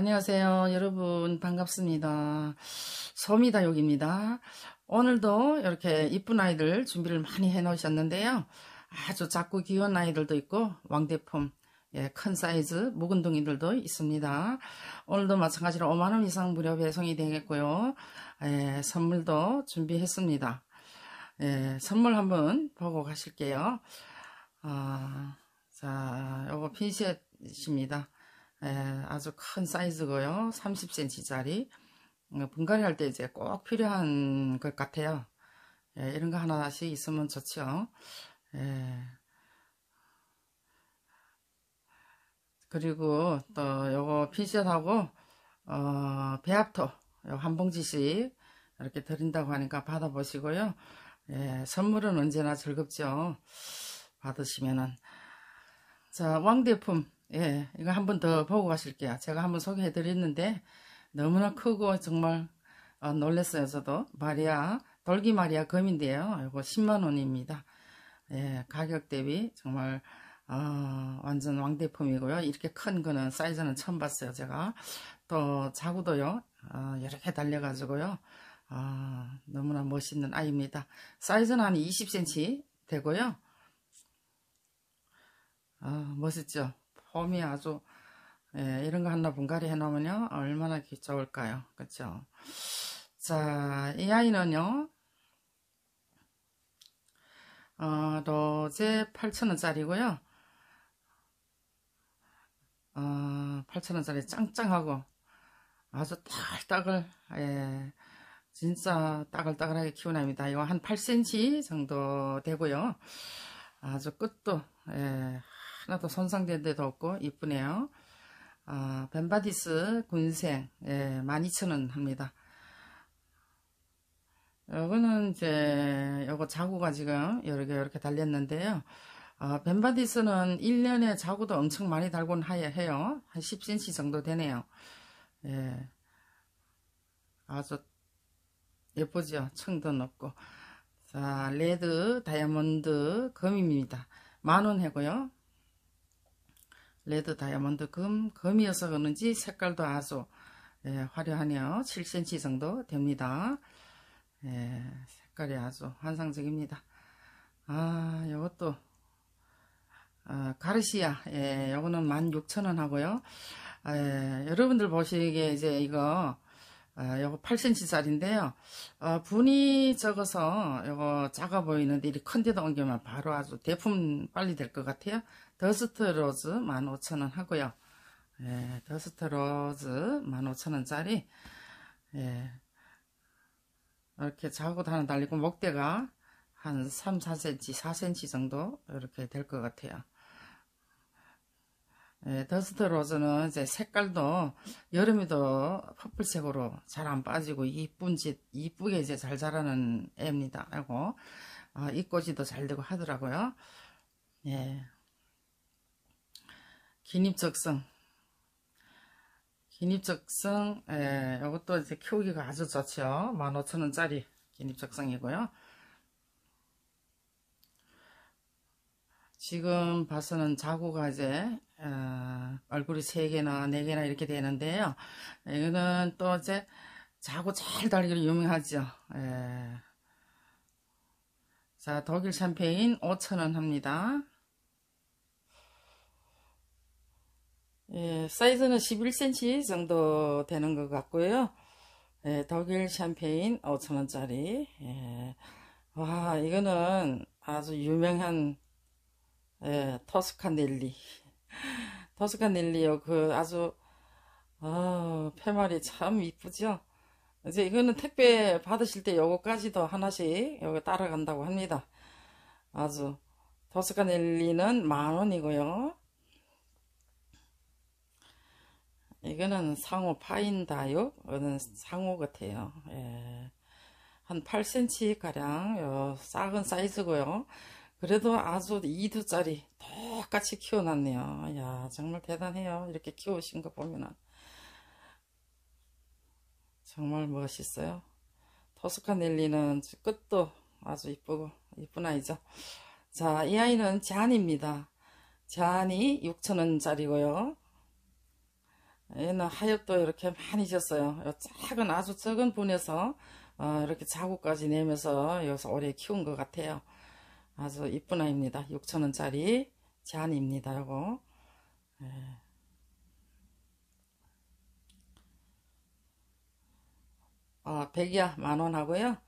안녕하세요. 여러분 반갑습니다. 소미다육입니다. 오늘도 이렇게 이쁜 아이들 준비를 많이 해 놓으셨는데요. 아주 작고 귀여운 아이들도 있고 왕대품 예, 큰 사이즈 묵은둥이들도 있습니다. 오늘도 마찬가지로 5만원 이상 무료 배송이 되겠고요. 예, 선물도 준비했습니다. 예, 선물 한번 보고 가실게요. 아, 자 요거 핀셋입니다. 예, 아주 큰 사이즈고요. 30cm짜리. 어, 분갈이 할 때 이제 꼭 필요한 것 같아요. 예, 이런 거 하나씩 있으면 좋죠. 예. 그리고 또 요거 피셋하고 어, 배합토 한 봉지씩 이렇게 드린다고 하니까 받아보시고요. 예, 선물은 언제나 즐겁죠. 받으시면은 자 왕대품 예, 이거 한 번 더 보고 가실게요. 제가 한번 소개해 드렸는데 너무나 크고 정말 어, 놀랐어요. 저도 마리아 돌기 마리아 금인데요. 이거 10만 원입니다. 예, 가격 대비 정말 어, 완전 왕대품이고요. 이렇게 큰 거는 사이즈는 처음 봤어요. 제가 또 자구도요. 어, 여러 개 달려가지고요. 어, 너무나 멋있는 아이입니다. 사이즈는 한 20cm 되고요. 아, 멋있죠? 폼이 아주 예, 이런 거 하나 분갈이 해놓으면요 얼마나 좋을까요? 그쵸? 자이 아이는요 어, 로제 8,000원짜리고요. 어, 8,000원짜리 짱짱하고 아주 따글따글 예, 진짜 따글따글하게 키우납니다. 이거 한 8cm 정도 되고요. 아주 끝도 예, 하나도 손상된 데도 없고 이쁘네요. 아, 벤바디스 군생 예, 12,000원 합니다. 요거는 이제 요거 자구가 지금 여러 개 이렇게 달렸는데요. 아, 벤바디스는 1년에 자구도 엄청 많이 달곤 해요. 한 10cm 정도 되네요. 예. 아주 예쁘죠? 층도 높고. 자, 레드 다이아몬드 금입니다. 만원 하고요. 레드 다이아몬드 금, 금이어서 그런지 색깔도 아주 예, 화려하네요. 7cm 정도 됩니다. 예, 색깔이 아주 환상적입니다. 아, 요것도 아, 가르시아, 예, 요거는 16,000원 하고요. 예, 여러분들 보시기에 이제 이거 아, 요거 8cm짜리인데요. 어, 분이 적어서 요거 작아 보이는데 이리 큰 데다 옮기면 바로 아주 대품 빨리 될 것 같아요. 더스트 로즈 15,000원 하고요. 예, 더스트 로즈 15,000원짜리 예, 이렇게 자고 하나 달리고 목대가 한 3, 4cm, 4cm 정도 이렇게 될 것 같아요. 예, 더스트 로즈는 이제 색깔도 여름에도 퍼플색으로 잘 안 빠지고 이쁜 짓 이쁘게 이제 잘 자라는 애입니다. 하고 아, 입꼬지도 잘 되고 하더라고요. 예. 기립적성 기립적성 예, 이것도 이제 키우기가 아주 좋죠 15,000원짜리 기립적성이고요 지금 봐서는 자구가 이제 어, 얼굴이 3개나 4개나 이렇게 되는데요 이거는 또 이제 자구 잘 달기로 유명하죠 예. 자 독일 샴페인 5,000원 합니다 예, 사이즈는 11cm 정도 되는 것 같고요. 예, 독일 샴페인 5천원짜리. 예, 와, 이거는 아주 유명한 예, 토스카넬리. 토스카넬리요. 그 아주 어, 패말이 참 이쁘죠. 이제 이거는 택배 받으실 때 요거까지도 하나씩 요거 따라간다고 합니다. 아주 토스카넬리는 만원이고요. 이거는 상호 파인 다육은 상호 같아요. 예. 한 8cm 가량 요 작은 사이즈고요. 그래도 아주 2두짜리 똑같이 키워놨네요. 야 정말 대단해요. 이렇게 키우신 거 보면은 정말 멋있어요. 토스카넬리는 끝도 아주 이쁘고 이쁜 아이죠. 자, 이 아이는 잔입니다. 잔이 6천원짜리고요. 얘는 하엽도 이렇게 많이 졌어요. 요 작은 아주 적은 분에서 어, 이렇게 자구까지 내면서 여기서 오래 키운 것 같아요. 아주 이쁜 아이입니다. 6천원짜리 잔입니다. 요거. 예. 어, 백이야 만원 하고요.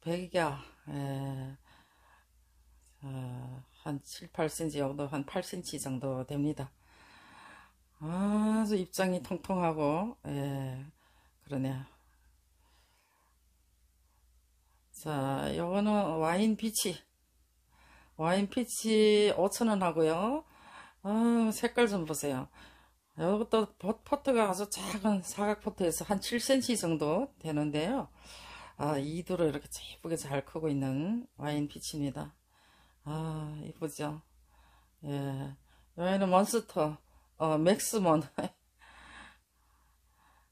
백이야 예, 어, 한 7, 8cm 정도 한 8cm 정도 됩니다. 아주 입장이 통통하고 예, 그러네요. 자, 요거는 와인 피치. 와인 피치 5천원 하고요. 아, 색깔 좀 보세요. 이것도 포트가 아주 작은 사각 포트에서 한 7cm 정도 되는데요. 아, 외두로 이렇게 예쁘게 잘 크고 있는 와인 피치입니다. 아, 이쁘죠? 예. 여기는 몬스터, 어, 맥스몬.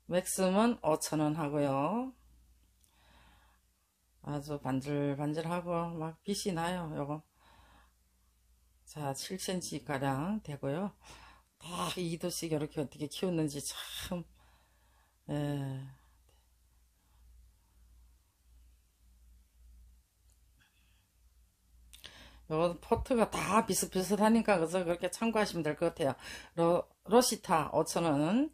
맥스몬 5천원 하고요. 아주 반질반질하고 막 빛이 나요, 요거. 자, 7cm 가량 되고요. 다 2도씩 이렇게 어떻게 키웠는지 참, 예. 요 포트가 다 비슷비슷하니까 그래서 그렇게 참고하시면 될 것 같아요. 로, 로시타 5천원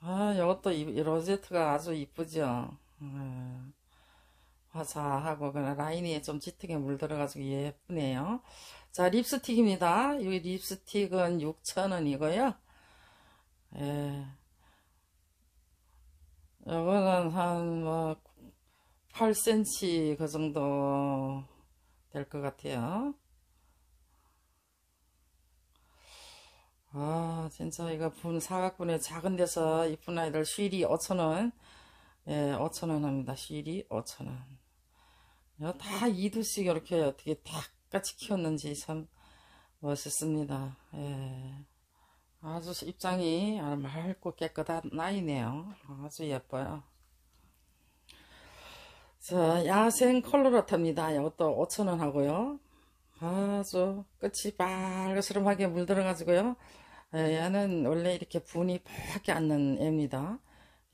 아, 이것도 이, 로제트가 아주 이쁘죠. 예. 화사하고 그냥 라인이 좀 짙게 물들어가지고 예쁘네요. 자 립스틱입니다. 이 립스틱은 6,000원이고요. 예. 이거는 한뭐 8cm 그 정도 될 것 같아요. 아 진짜 이거 분 사각분에 작은 데서 이쁜 아이들 쉬리 5천원 예 5천원 합니다 쉬리 5천원 다 이두씩 이렇게 어떻게 다 같이 키웠는지 참 멋있습니다. 예. 아주 입장이 맑고 깨끗한 나이네요. 아주 예뻐요. 자, 야생 컬러라탑니다. 이것도 5천원 하고요. 아주 끝이 빨그스름하게 물들어가지고요. 예, 얘는 원래 이렇게 분이 퍽게 않는 애입니다.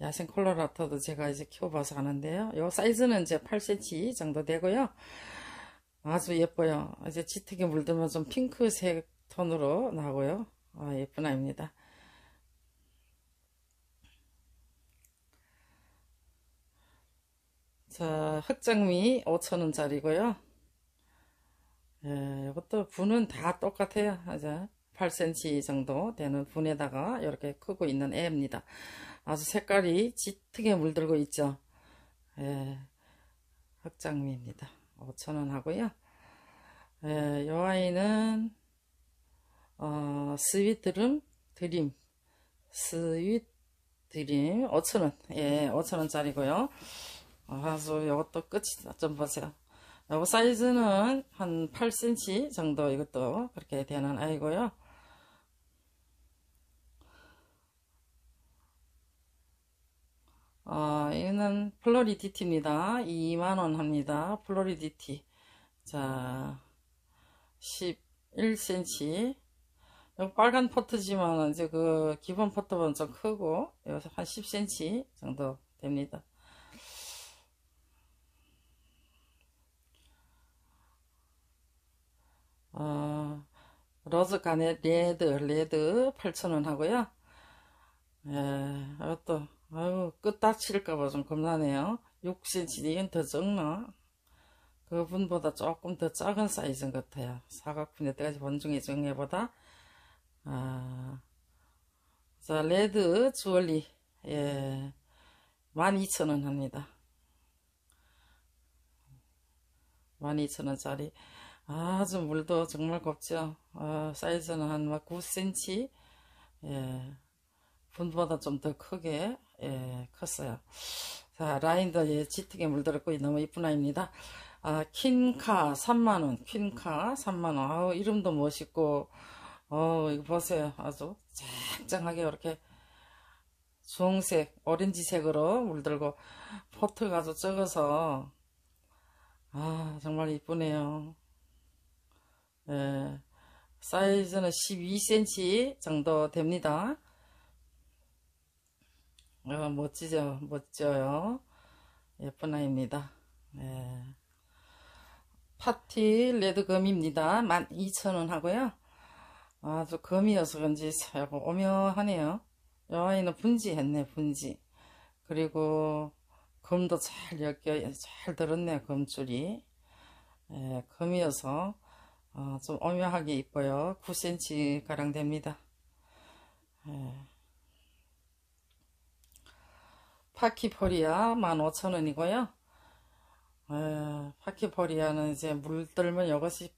야생 콜로라토도 제가 이제 키워봐서 아는데요. 요 사이즈는 이제 8cm 정도 되고요. 아주 예뻐요. 이제 짙게 물들면 좀 핑크색 톤으로 나고요. 아, 예쁜 아입니다. 자, 흑장미 5천원짜리고요. 예, 이것도 분은 다 똑같아요. 이제 8cm 정도 되는 분에다가 이렇게 크고 있는 애입니다. 아주 색깔이 짙게 물들고 있죠. 예, 흑장미입니다. 5천원 하고요. 예, 요 아이는 어, 스윗 드림 드림 스윗 드림 5천원 예 5천원짜리고요 아주 이것도 끝이 좀 보세요 요거 사이즈는 한 8cm 정도 이것도 그렇게 되는 아이고요 어, 얘는 플로리디티입니다. 2만원 합니다. 플로리디티. 자, 11cm. 이 빨간 포트지만 이제 그 기본 포트보다 좀 크고 여기서 한 10cm 정도 됩니다. 어, 로즈 가넷 레드 레드 8,000원 하고요. 예, 이것도 아유 끝 다칠까봐 좀 겁나네요. 6cm 더 적나? 그분보다 조금 더 작은 사이즈인 것 같아요. 사각분 여태까지 본 중에 중에보다. 아, 자 레드 주얼리. 예 12,000원 합니다. 12,000원짜리. 아주 물도 정말 곱죠. 어, 사이즈는 한 9cm 예 분보다 좀 더 크게 예, 컸어요. 자, 라인도 예, 짙게 물들었고 너무 이쁜 아이입니다. 아, 퀸카 3만원, 퀸카 3만원. 아우, 이름도 멋있고, 어, 이거 보세요. 아주 짱짱하게 이렇게 주홍색, 오렌지색으로 물들고, 포트가 아주 적어서, 아, 정말 이쁘네요. 예, 사이즈는 12cm 정도 됩니다. 어, 멋지죠? 멋져요. 예쁜 아이입니다. 네. 파티 레드검입니다. 12,000원 하고요. 아주 검이어서 그런지 오묘하네요. 이 아이는 분지했네, 분지. 그리고 검도 잘 엮여, 잘 들었네, 검줄이. 예, 검이어서 어, 좀 오묘하게 이뻐요. 9cm 가량 됩니다. 예. 파키포리아 15,000원이고요. 예, 파키포리아는 이제 물 들면 이것이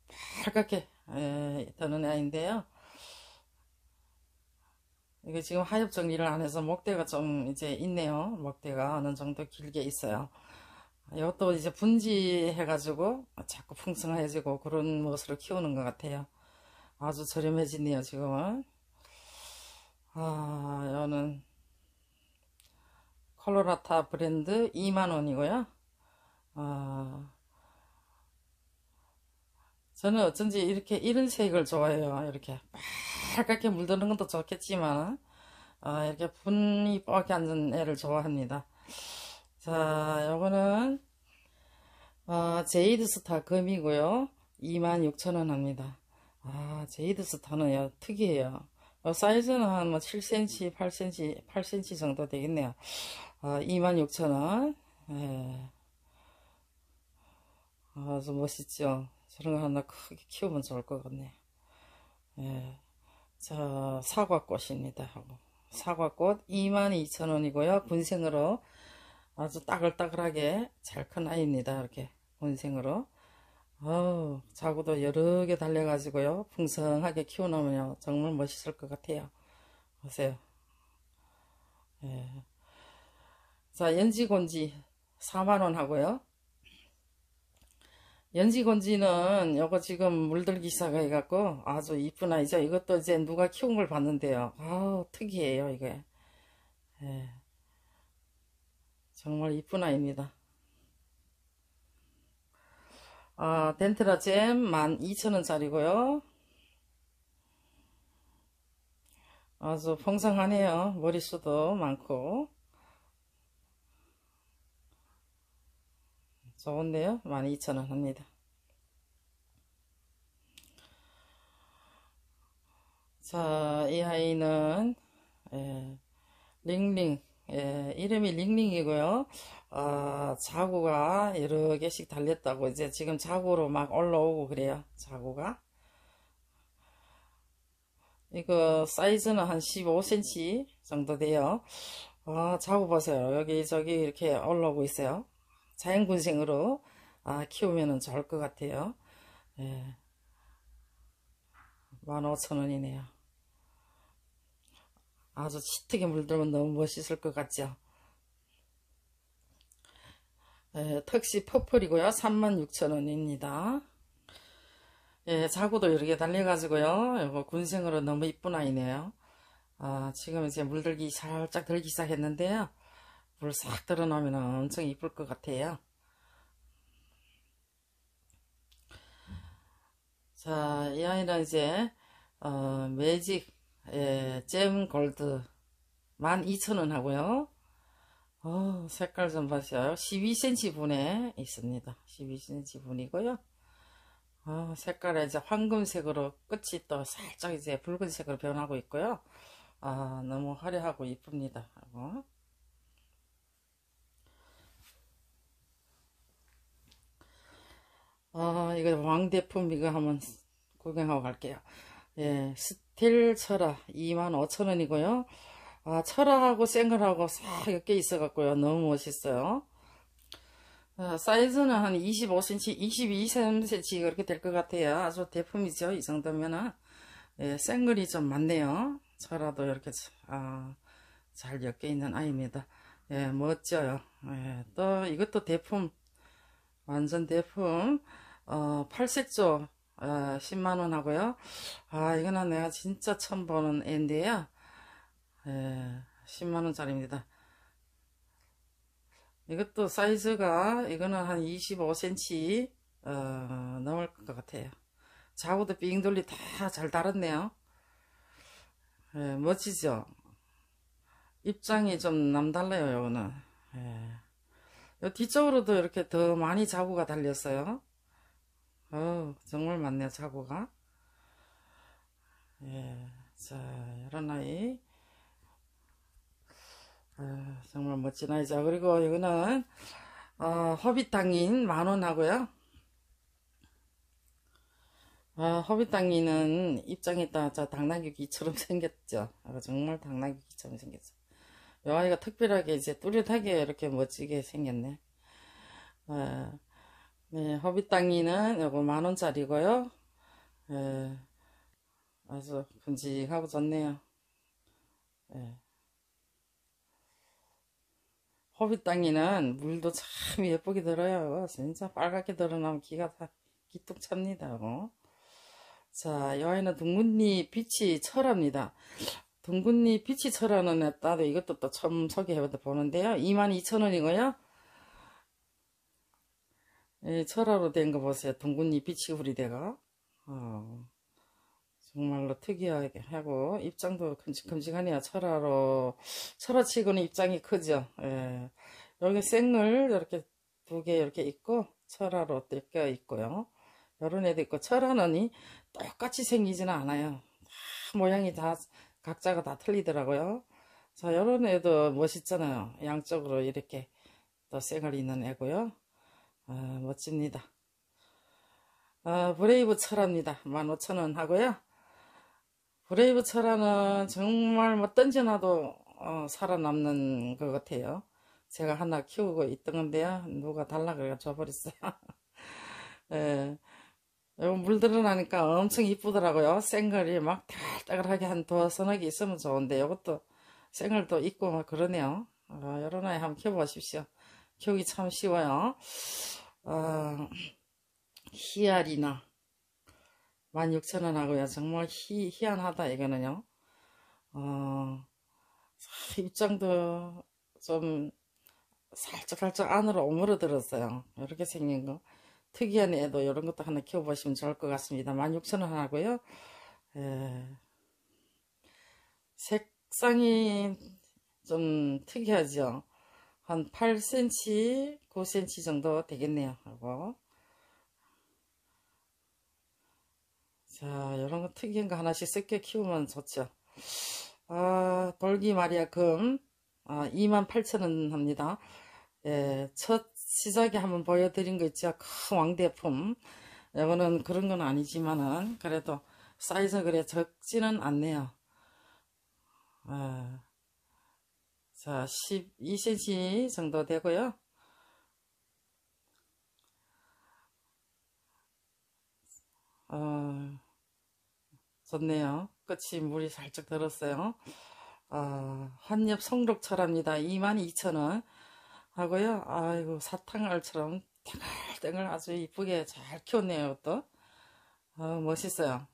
빨갛게 예, 드는 아이인데요. 이게 지금 하엽 정리를 안 해서 목대가 좀 이제 있네요. 목대가 어느 정도 길게 있어요. 이것도 이제 분지해가지고 자꾸 풍성해지고 그런 모습을 키우는 것 같아요. 아주 저렴해지네요, 지금은. 아, 이거는 콜로라타 브랜드 2만원이고요. 아, 저는 어쩐지 이렇게 이런 색을 좋아해요. 이렇게 빨갛게 물드는 것도 좋겠지만 아, 이렇게 분이 뻑게 앉은 애를 좋아합니다. 자, 요거는 어, 제이드 스타 금이고요. 26,000원 합니다. 아, 제이드 스타는 특이해요. 어, 사이즈는 한 뭐 7cm, 8cm, 8cm 정도 되겠네요. 어, 26,000원. 예. 아주 멋있죠. 저런 거 하나 크게 키우면 좋을 것 같네요. 예. 자, 사과꽃입니다. 사과꽃 22,000원이고요. 군생으로 아주 따글따글하게 잘 큰 아이입니다. 이렇게 군생으로. 어우, 자구도 여러 개 달려가지고요. 풍성하게 키워놓으면 정말 멋있을 것 같아요. 보세요. 예. 자, 연지곤지 4만원 하고요. 연지곤지는 요거 지금 물들기 시작해갖고 아주 이쁜 아이죠. 이것도 이제 누가 키운 걸 봤는데요. 아우, 특이해요, 이게. 예. 정말 이쁜 아이입니다. 아, 덴트라 잼 12,000원짜리고요. 아주 풍성하네요. 머리수도 많고. 좋은데요? 12,000원 합니다. 자, 이 아이는 예, 링링 예, 이름이 링링이고요. 어, 자구가 여러 개씩 달렸다고 이제 지금 자구로 막 올라오고 그래요. 자구가. 이거 사이즈는 한 15cm 정도 돼요. 아, 자구 보세요. 여기 저기 이렇게 올라오고 있어요. 자연군생으로 아, 키우면 좋을 것 같아요. 예. 15,000원이네요. 아주 짙게 물들면 너무 멋있을 것 같죠. 예, 턱시 퍼플이고요. 36,000원입니다. 예, 자구도 이렇게 달려가지고요. 이거 군생으로 너무 이쁜 아이네요. 아, 지금 이제 물들기 살짝 들기 시작했는데요. 물 싹 들어놓으면 엄청 이쁠 것 같아요. 자, 이 아이는 이제, 어, 매직 예, 잼 골드 12,000원 하고요. 어, 색깔 좀 보세요. 12cm 분에 있습니다. 12cm 분이고요. 어, 색깔이 이제 황금색으로 끝이 또 살짝 이제 붉은색으로 변하고 있고요. 아, 너무 화려하고 이쁩니다. 하고. 어, 이거 왕대품 이거 한번 구경하고 갈게요. 예, 스 틸 철화 25,000원이고요. 아, 철화하고 생글하고 싹 엮여 있어갖고요. 너무 멋있어요. 아, 사이즈는 한 25cm, 22cm 그렇게 될 것 같아요. 아주 대품이죠. 이 정도면은. 예, 생글이 좀 많네요. 철화도 이렇게 아, 잘 엮여 있는 아이입니다. 예, 멋져요. 예, 또 이것도 대품, 완전 대품. 어, 팔색조 아, 10만원 하고요. 아, 이거는 내가 진짜 처음 보는 애인데요. 예, 10만원짜리입니다. 이것도 사이즈가, 이거는 한 25cm, 어, 넘을 것 같아요. 자구도 빙돌리 다 잘 달았네요. 예, 멋지죠? 입장이 좀 남달라요, 요거는. 예. 요 뒤쪽으로도 이렇게 더 많이 자구가 달렸어요. 어 정말 많네요, 자구가. 예, 자, 이런 아이. 아, 정말 멋진 아이죠. 그리고 이거는, 어, 허비땅인 만원 하고요. 아, 허비땅이는 입장이 딱 당나귀기처럼 생겼죠. 아, 정말 당나귀기처럼 생겼죠. 이 아이가 특별하게 이제 뚜렷하게 이렇게 멋지게 생겼네. 아, 네, 허비땅이는 요거 만원짜리고요. 예, 아주 큼직하고 좋네요. 예. 허비땅이는 물도 참 예쁘게 들어요. 진짜 빨갛게 들어나면 기가 다 기뚝 찹니다. 어? 자, 이 아이는 둥근잎 빛이 철합니다. 둥근잎 빛이 철하는 애 따도 이것도 또 처음 소개해 보는데요. 22,000원이고요. 예, 철화로 된 거 보세요. 둥근잎 빛이 후리대가. 어, 정말로 특이하게 하고 입장도 큼직큼직하네요. 철화로 철화치고는 입장이 크죠. 예. 여기 생을 이렇게 두 개 이렇게 있고 철화로 뜯겨 있고요. 이런 애도 있고 철화는 똑같이 생기지는 않아요. 다 모양이 다 각자가 다 틀리더라고요. 자, 이런 애도 멋있잖아요. 양쪽으로 이렇게 또 생을 있는 애고요. 아, 멋집니다. 아, 브레이브 철화입니다. 15,000원 하고요. 브레이브 철화는 정말 뭐 던져놔도 어, 살아남는 것 같아요. 제가 하나 키우고 있던 건데요. 누가 달라 그래가 줘버렸어요. 예. 물 들어나니까 엄청 이쁘더라고요. 생걸이 막 달달하게 한 두서너 개 있으면 좋은데 이것도 생걸도 있고 막 그러네요. 어, 여러 아이 한번 키워보십시오. 키우기 참 쉬워요. 어, 희알이나 16,000원 하고요. 정말 희, 희한하다 이거는요. 어, 입장도 좀 살짝 살짝 안으로 오므러들었어요. 이렇게 생긴 거. 특이한 애도 이런 것도 하나 키워보시면 좋을 것 같습니다. 16,000원 하고요. 에, 색상이 좀 특이하죠. 한 8cm, 9cm 정도 되겠네요. 하고 자, 이런 거 특이한 거 하나씩 섞여 키우면 좋죠. 아, 돌기 마리아 금 아, 28,000원 합니다. 예, 첫 시작에 한번 보여드린 거 있죠. 큰 왕대품. 이거는 그런 건 아니지만은 그래도 사이즈 그래 적지는 않네요. 아, 자, 12cm 정도 되고요. 어, 좋네요. 끝이 물이 살짝 들었어요. 어, 한엽 성록철합니다. 22,000원 하고요. 아이고 사탕알처럼 땡글땡글 아주 이쁘게 잘 키웠네요. 또 어, 멋있어요.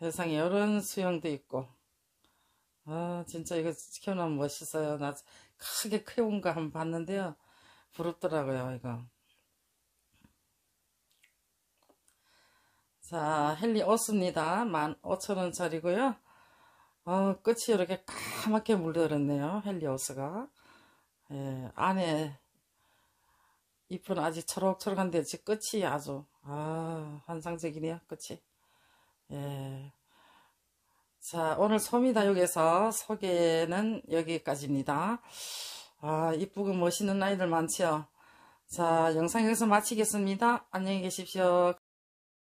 세상에 이런 수영도 있고 아 진짜 이거 키워놓으면 멋있어요. 나 크게 키운 거 한번 봤는데요. 부럽더라고요 이거. 자 헨리 오스입니다. 15,000원짜리고요. 어, 끝이 이렇게 까맣게 물들었네요. 헨리 오스가. 예, 안에 잎은 아직 초록초록한데 끝이 아주 아 환상적이네요. 끝이. 예. 자, 오늘 소미다육에서 소개는 여기까지입니다. 아, 이쁘고 멋있는 아이들 많지요. 자, 영상 여기서 마치겠습니다. 안녕히 계십시오.